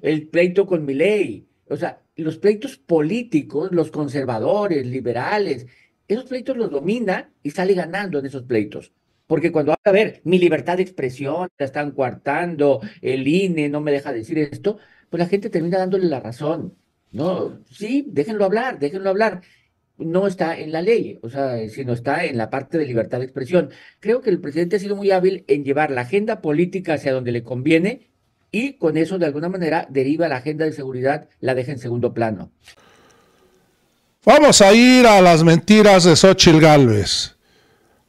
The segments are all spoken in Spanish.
El pleito con ley. O sea, los pleitos políticos, los conservadores, liberales, esos pleitos los domina y sale ganando en esos pleitos. Porque cuando, a ver, mi libertad de expresión la están coartando, el INE no me deja decir esto, pues la gente termina dándole la razón. No, sí, déjenlo hablar, déjenlo hablar. No está en la ley, o sea, sino está en la parte de libertad de expresión. Creo que el presidente ha sido muy hábil en llevar la agenda política hacia donde le conviene y con eso, de alguna manera, deriva la agenda de seguridad, la deja en segundo plano. Vamos a ir a las mentiras de Xochitl Galvez.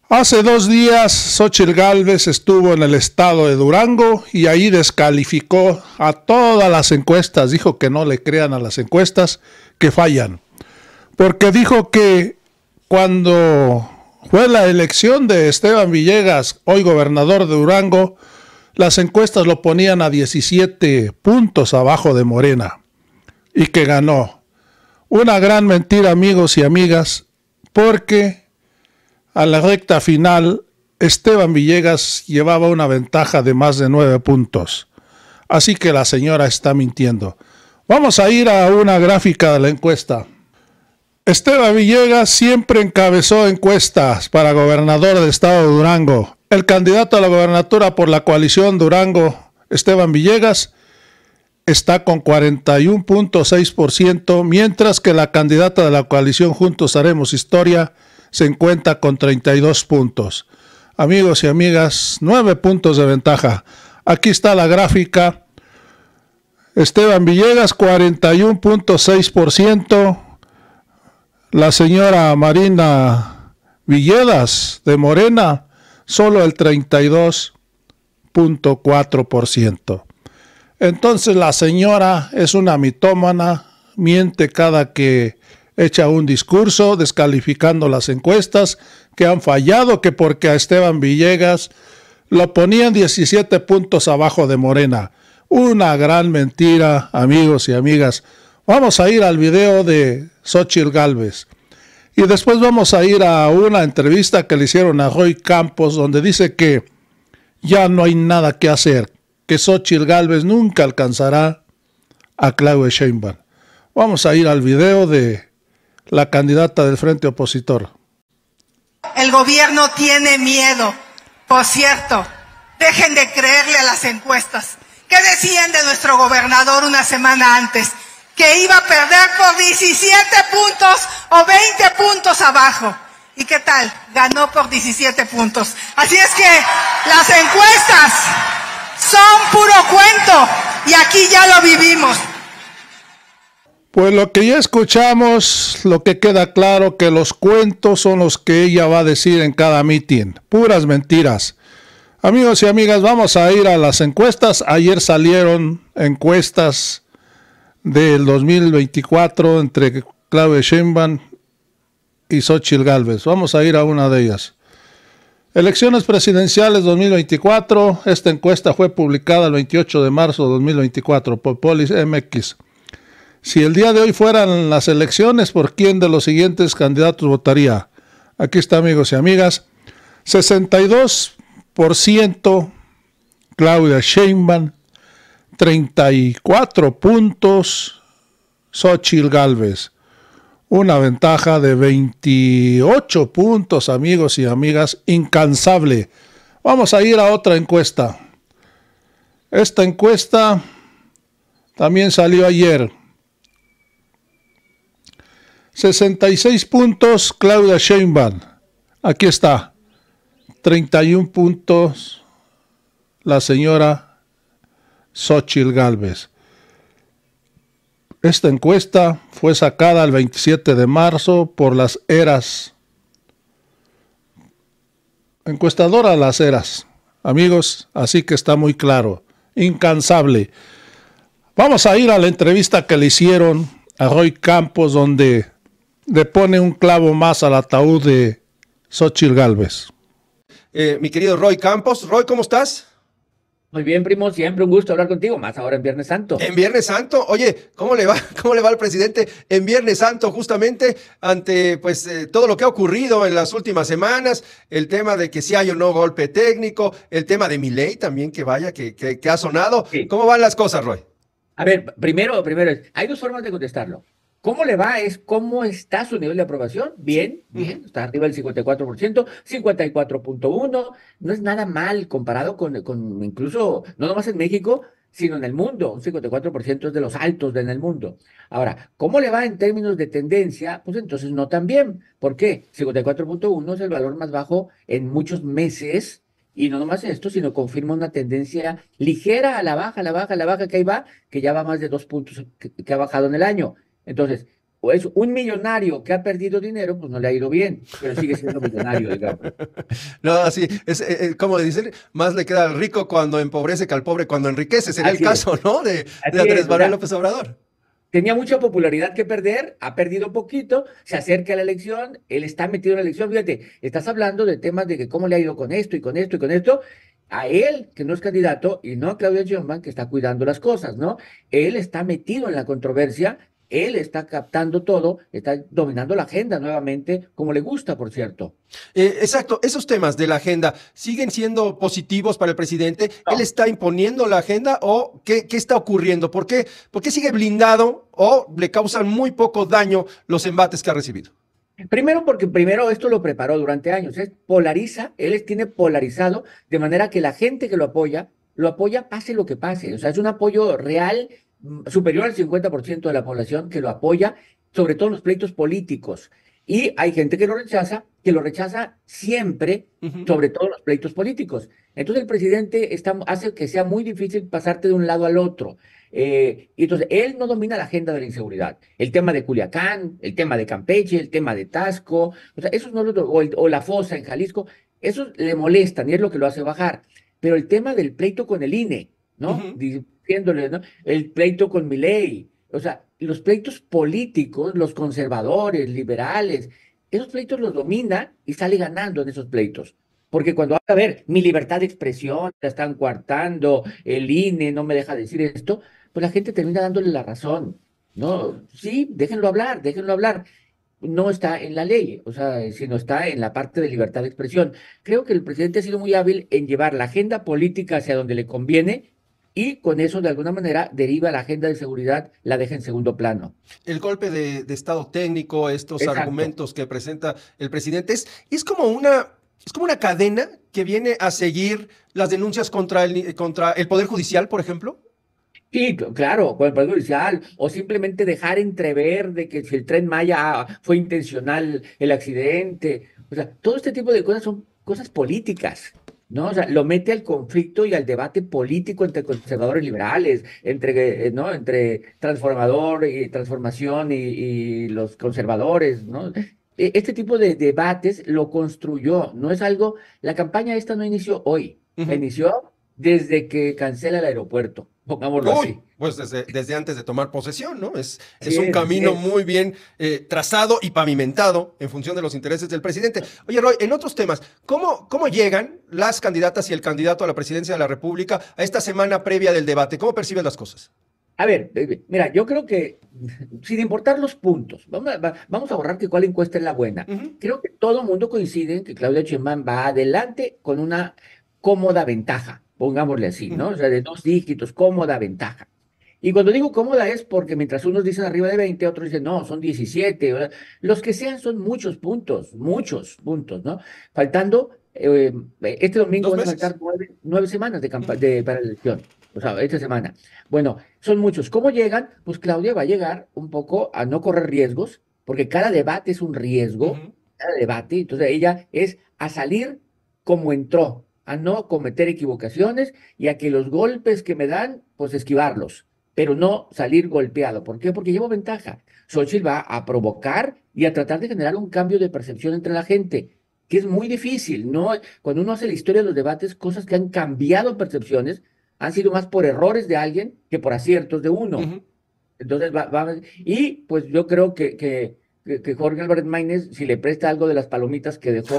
Hace dos días Xochitl Galvez estuvo en el estado de Durango y ahí descalificó a todas las encuestas. Dijo que no le crean a las encuestas, que fallan. Porque dijo que cuando fue la elección de Esteban Villegas, hoy gobernador de Durango, las encuestas lo ponían a 17 puntos abajo de Morena y que ganó. Una gran mentira, amigos y amigas, porque a la recta final Esteban Villegas llevaba una ventaja de más de nueve puntos. Así que la señora está mintiendo. Vamos a ir a una gráfica de la encuesta. Esteban Villegas siempre encabezó encuestas para gobernador del estado de Durango. El candidato a la gobernatura por la coalición Durango, Esteban Villegas, está con 41.6%, mientras que la candidata de la coalición Juntos Haremos Historia se encuentra con 32 puntos. Amigos y amigas, 9 puntos de ventaja. Aquí está la gráfica. Esteban Villegas 41.6%. La señora Marina Villedas de Morena solo el 32.4%. Entonces la señora es una mitómana, miente cada que echa un discurso descalificando las encuestas que han fallado, que porque a Esteban Villegas lo ponían 17 puntos abajo de Morena. Una gran mentira, amigos y amigas. Vamos a ir al video de Xochitl Galvez. Y después vamos a ir a una entrevista que le hicieron a Roy Campos, donde dice que ya no hay nada que hacer, que Xochitl Galvez nunca alcanzará a Claudia Sheinbaum. Vamos a ir al video de la candidata del frente opositor. El gobierno tiene miedo. Por cierto, dejen de creerle a las encuestas. ¿Qué decían de nuestro gobernador una semana antes? Que iba a perder por 17 puntos o 20 puntos abajo. ¿Y qué tal? Ganó por 17 puntos. Así es que las encuestas son puro cuento y aquí ya lo vivimos. Pues lo que ya escuchamos, lo que queda claro que los cuentos son los que ella va a decir en cada meeting, puras mentiras. Amigos y amigas, vamos a ir a las encuestas. Ayer salieron encuestas del 2024 entre Claudia Sheinbaum y Xochitl Galvez. Vamos a ir a una de ellas. Elecciones presidenciales 2024. Esta encuesta fue publicada el 28 de marzo de 2024 por Polis MX. Si el día de hoy fueran las elecciones, ¿por quién de los siguientes candidatos votaría? Aquí está, amigos y amigas. 62% Claudia Sheinbaum, 34 puntos Xochitl Galvez una ventaja de 28 puntos, amigos y amigas, incansable. Vamos a ir a otra encuesta. Esta encuesta también salió ayer. 66 puntos Claudia Sheinbaum. Aquí está. 31 puntos la señora Xochitl Galvez. Esta encuesta fue sacada el 27 de marzo por las eras. Encuestadora las eras. Amigos, así que está muy claro. Incansable. Vamos a ir a la entrevista que le hicieron a Roy Campos, donde le pone un clavo más al ataúd de Xochitl Galvez. Eh, mi querido Roy Campos. Roy, ¿cómo estás? Muy bien, primo, siempre un gusto hablar contigo, más ahora en Viernes Santo. En Viernes Santo, oye, ¿cómo le va, cómo le va al presidente en Viernes Santo justamente ante pues eh, todo lo que ha ocurrido en las últimas semanas, el tema de que si hay o no golpe técnico, el tema de mi ley también que vaya, que, que, ha sonado. ¿Cómo van las cosas, Roy? A ver, primero, primero, hay dos formas de contestarlo. ¿Cómo le va? Es cómo está su nivel de aprobación. Bien, bien, está arriba del 54%, 54.1%. No es nada mal comparado con, con incluso, no nomás en México, sino en el mundo. Un 54% es de los altos en el mundo. Ahora, ¿cómo le va en términos de tendencia? Pues entonces no tan bien. ¿Por qué? 54.1 es el valor más bajo en muchos meses. Y no nomás esto, sino confirma una tendencia ligera a la baja, a la baja, a la baja, que ahí va, que ya va más de dos puntos que ha bajado en el año. Entonces, o es un millonario que ha perdido dinero, pues no le ha ido bien, pero sigue siendo millonario, digamos. No, así, es eh, eh, como dicen, más le queda al rico cuando empobrece que al pobre cuando enriquece. Sería el caso, ¿no? De, Andrés Manuel López Obrador. Tenía mucha popularidad que perder, ha perdido poquito, se acerca a la elección, él está metido en la elección. Fíjate, estás hablando de temas de que cómo le ha ido con esto y con esto y con esto, a él, que no es candidato, y no a Claudia Sheinbaum, que está cuidando las cosas, ¿no? Él está metido en la controversia él está captando todo, está dominando la agenda nuevamente, como le gusta, por cierto. Eh, exacto, esos temas de la agenda siguen siendo positivos para el presidente. ¿Él está imponiendo la agenda o qué, qué está ocurriendo? ¿Por qué, ¿Por qué sigue blindado o le causan muy poco daño los embates que ha recibido? Primero porque primero esto lo preparó durante años, es polariza, él tiene polarizado de manera que la gente que lo apoya, lo apoya pase lo que pase, o sea, es un apoyo real superior al 50% de la población que lo apoya, sobre todo en los pleitos políticos. Y hay gente que lo rechaza, que lo rechaza siempre, sobre todo en los pleitos políticos. Entonces el presidente está, hace que sea muy difícil pasarte de un lado al otro. Eh, y entonces él no domina la agenda de la inseguridad. El tema de Culiacán, el tema de Campeche, el tema de Tasco, o sea, esos no o, la fosa en Jalisco, eso le molestan y es lo que lo hace bajar. Pero el tema del pleito con el INE, ¿no? ¿no? El pleito con ley, O sea, los pleitos políticos, los conservadores, liberales, esos pleitos los domina y sale ganando en esos pleitos. Porque cuando, a ver, mi libertad de expresión la están coartando, el INE no me deja decir esto, pues la gente termina dándole la razón. No, sí, déjenlo hablar, déjenlo hablar. No está en la ley, o sea, sino está en la parte de libertad de expresión. Creo que el presidente ha sido muy hábil en llevar la agenda política hacia donde le conviene y con eso de alguna manera deriva la agenda de seguridad, la deja en segundo plano. El golpe de, estado técnico, estos argumentos que presenta el presidente, es, es, como una, es como una cadena que viene a seguir las denuncias contra el, contra el Poder Judicial, por ejemplo. Sí, claro, con el Poder Judicial, o simplemente dejar entrever de que si el tren Maya fue intencional el accidente. O sea, todo este tipo de cosas son cosas políticas. ¿No? O sea, lo mete al conflicto y al debate político entre conservadores y liberales, entre, eh, ¿no? entre transformador y transformación y, los conservadores, ¿no? E, este tipo de debates lo construyó, no es algo, la campaña esta no inició hoy, inició desde que cancela el aeropuerto pongámoslo así. Pues desde, antes de tomar posesión, ¿no? Es, es un camino muy bien eh, trazado y pavimentado en función de los intereses del presidente. Oye, Roy, en otros temas, ¿cómo, ¿cómo llegan las candidatas y el candidato a la presidencia de la República a esta semana previa del debate? ¿Cómo perciben las cosas? A ver, mira, yo creo que sin importar los puntos, vamos a, vamos a borrar que cuál encuesta es la buena. Creo que todo el mundo coincide en que Claudia Sheinbaum va adelante con una cómoda ventaja pongámosle así, ¿no? O sea, de dos dígitos, cómoda ventaja. Y cuando digo cómoda es porque mientras unos dicen arriba de 20, otros dicen no, son 17. Los que sean son muchos puntos, muchos puntos, ¿no? Faltando, eh, este domingo van a faltar nueve, semanas de, de, para la elección, o sea, esta semana. Bueno, son muchos. ¿Cómo llegan? Pues Claudia va a llegar un poco a no correr riesgos, porque cada debate es un riesgo, cada debate, entonces ella es a salir como entró, a no cometer equivocaciones y a que los golpes que me dan, pues esquivarlos, pero no salir golpeado. ¿Por qué? Porque llevo ventaja. Xochitl va a provocar y a tratar de generar un cambio de percepción entre la gente, que es muy difícil, ¿no? Cuando uno hace la historia de los debates, cosas que han cambiado percepciones han sido más por errores de alguien que por aciertos de uno. Entonces, va, va, y pues yo creo que, que que, Jorge Álvarez Maínez, si le presta algo de las palomitas que dejó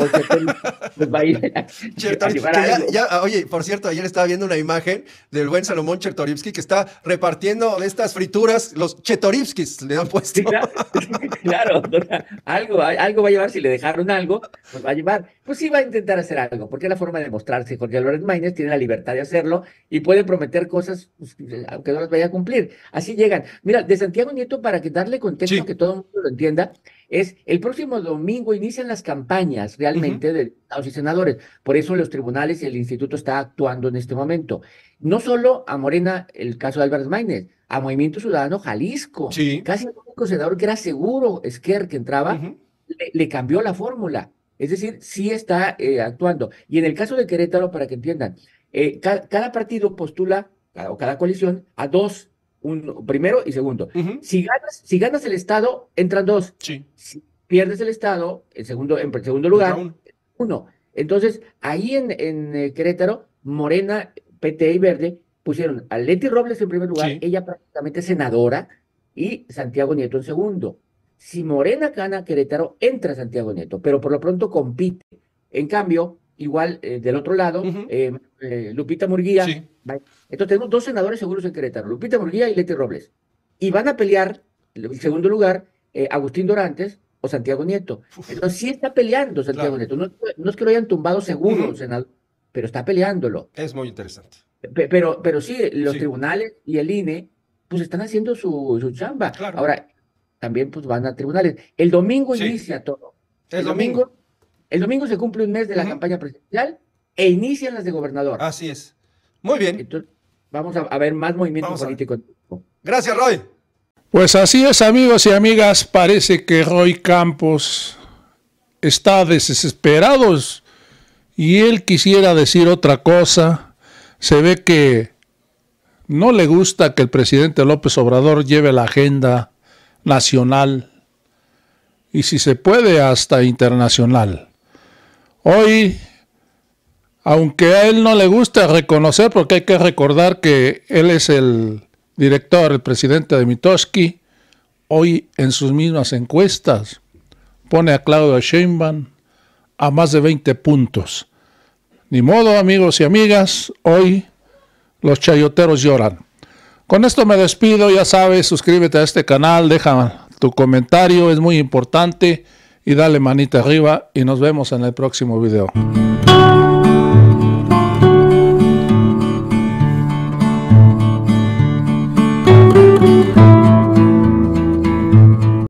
pues va a ir a, oye, por cierto, ayer estaba viendo una imagen del buen Salomón Chertorivsky que está repartiendo estas frituras, los Chetorivskis le han puesto. claro, algo, algo va a llevar, si le dejaron algo, pues va a llevar. Pues sí va a intentar hacer algo, porque es la forma de mostrarse. Jorge Álvarez Maínez tiene la libertad de hacerlo y puede prometer cosas pues, aunque no las vaya a cumplir. Así llegan. Mira, de Santiago Nieto, para que darle contexto, que todo el mundo lo entienda, es el próximo domingo inician las campañas realmente de los senadores. Por eso los tribunales y el instituto está actuando en este momento. No solo a Morena, el caso de Álvarez Maínez, a Movimiento Ciudadano Jalisco. Casi el único senador que era seguro, Esquer, que entraba, le, cambió la fórmula. Es decir, sí está eh, actuando. Y en el caso de Querétaro, para que entiendan, eh, cada partido postula, o cada coalición, a dos primero y segundo. si, ganas, si ganas el Estado, entran dos. Si pierdes el Estado, en segundo, en segundo lugar, uno. Entonces, ahí en, en eh, Querétaro, Morena, PT y Verde pusieron a Leti Robles en primer lugar, ella prácticamente senadora, y Santiago Nieto en segundo. Si Morena gana Querétaro, entra Santiago Nieto, pero por lo pronto compite. En cambio, igual eh, del otro lado, eh, Lupita Murguía entonces tenemos dos senadores seguros en Querétaro, Lupita Murguía y Leti Robles. Y van a pelear, en segundo lugar, eh, Agustín Dorantes o Santiago Nieto. Entonces sí está peleando Santiago Nieto. No, es que lo hayan tumbado seguro, senador, pero está peleándolo. Es muy interesante. Pero, pero sí, los tribunales y el INE, pues están haciendo su, su chamba. Ahora, también pues van a tribunales. El domingo inicia todo. El, domingo. El domingo se cumple un mes de la campaña presidencial e inician las de gobernador. Así es. Muy bien. vamos a, ver más movimiento político. Gracias, Roy. Pues así es, amigos y amigas. Parece que Roy Campos está desesperado y él quisiera decir otra cosa. Se ve que no le gusta que el presidente López Obrador lleve la agenda nacional y si se puede hasta internacional. Hoy aunque a él no le gusta reconocer, porque hay que recordar que él es el director, el presidente de Mitoski, hoy en sus mismas encuestas pone a Claudio Sheinbaum a más de 20 puntos. Ni modo, amigos y amigas, hoy los chayoteros lloran. Con esto me despido, ya sabes, suscríbete a este canal, deja tu comentario, es muy importante, y dale manita arriba y nos vemos en el próximo video.